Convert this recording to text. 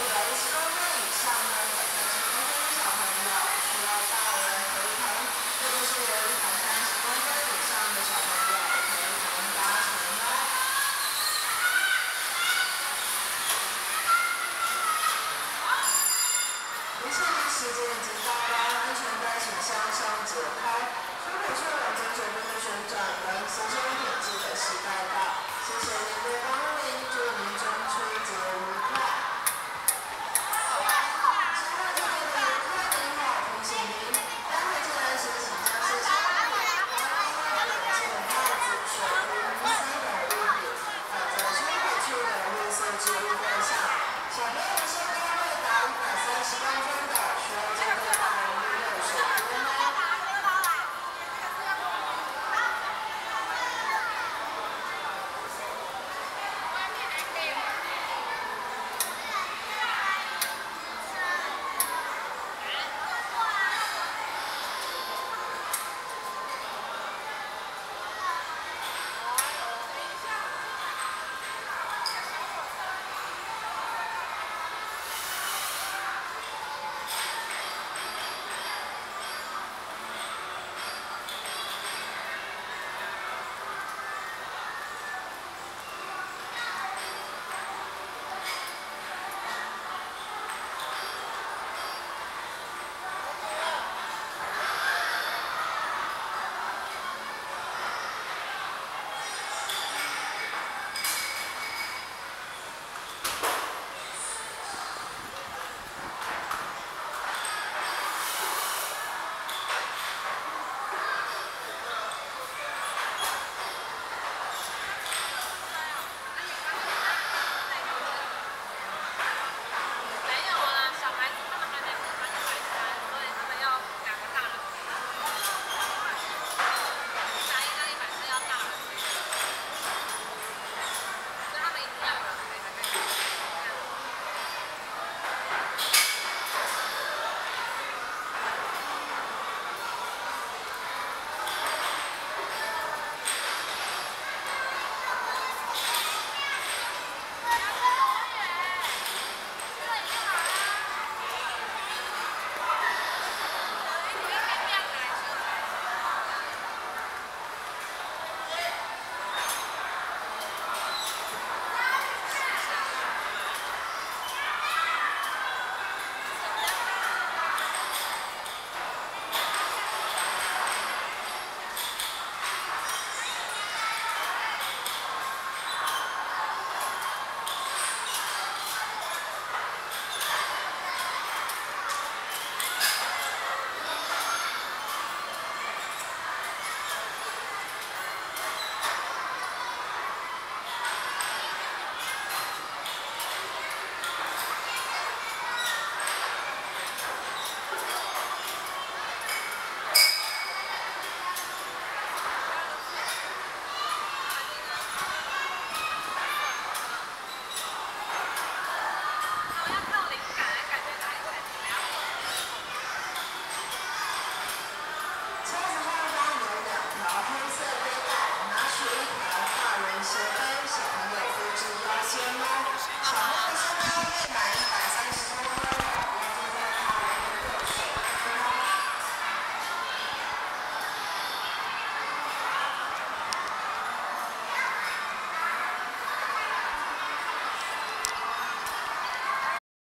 Well,